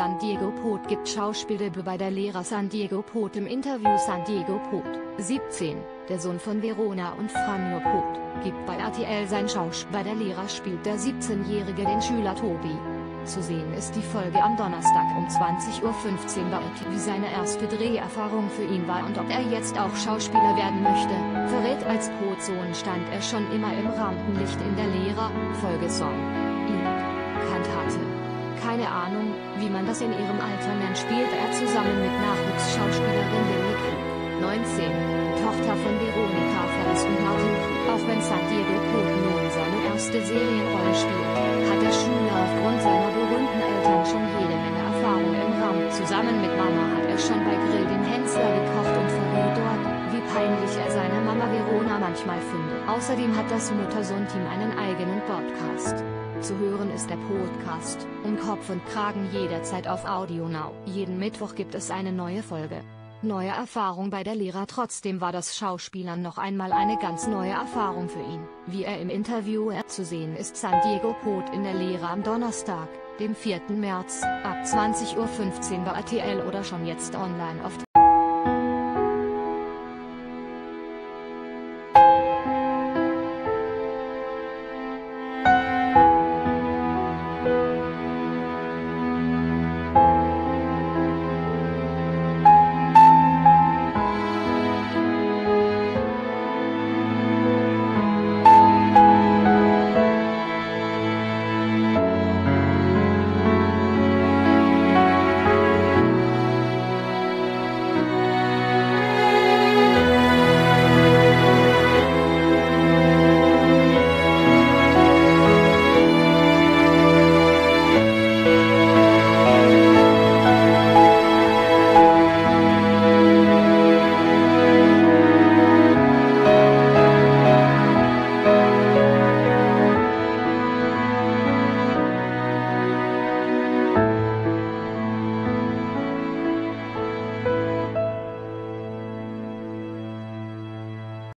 San Diego Pot gibt Schauspieldebüt bei der Lehrer San Diego Pot im Interview San Diego Pot, 17, der Sohn von Verona und Franjo Pot, gibt bei RTL sein Schauspiel. Bei der Lehrer spielt der 17-Jährige den Schüler Tobi. Zu sehen ist die Folge am Donnerstag um 20.15 Uhr bei RTL. Wie seine erste Dreherfahrung für ihn war und ob er jetzt auch Schauspieler werden möchte, verrät als Potsohn stand er schon immer im Rampenlicht in der Lehrer, Folgesong. Lied, Kantate. Keine Ahnung, wie man das in ihrem Alter nennt spielte er zusammen mit Nachwuchsschauspielerin Lily Krug, 19, Tochter von Veronika Ferris und Martin Krug. Auch wenn San Diego Pot nun seine erste Serienrolle spielt, hat der Schüler aufgrund seiner berühmten Eltern schon jede Menge Erfahrung im Raum. Zusammen mit Mama hat er schon bei Grill den Hensler gekocht und verriet dort, wie peinlich er seine Mama Verona manchmal findet. Außerdem hat das Mutter-Sohn-Team einen eigenen Podcast. Zu hören ist der Podcast, um Kopf und Kragen jederzeit auf Audio Now. Jeden Mittwoch gibt es eine neue Folge. Neue Erfahrung bei der Lehrer trotzdem war das Schauspielern noch einmal eine ganz neue Erfahrung für ihn. Wie er im Interview zu sehen ist San Diego Pot in der Lehre am Donnerstag, dem 4. März, ab 20.15 Uhr bei RTL oder schon jetzt online auf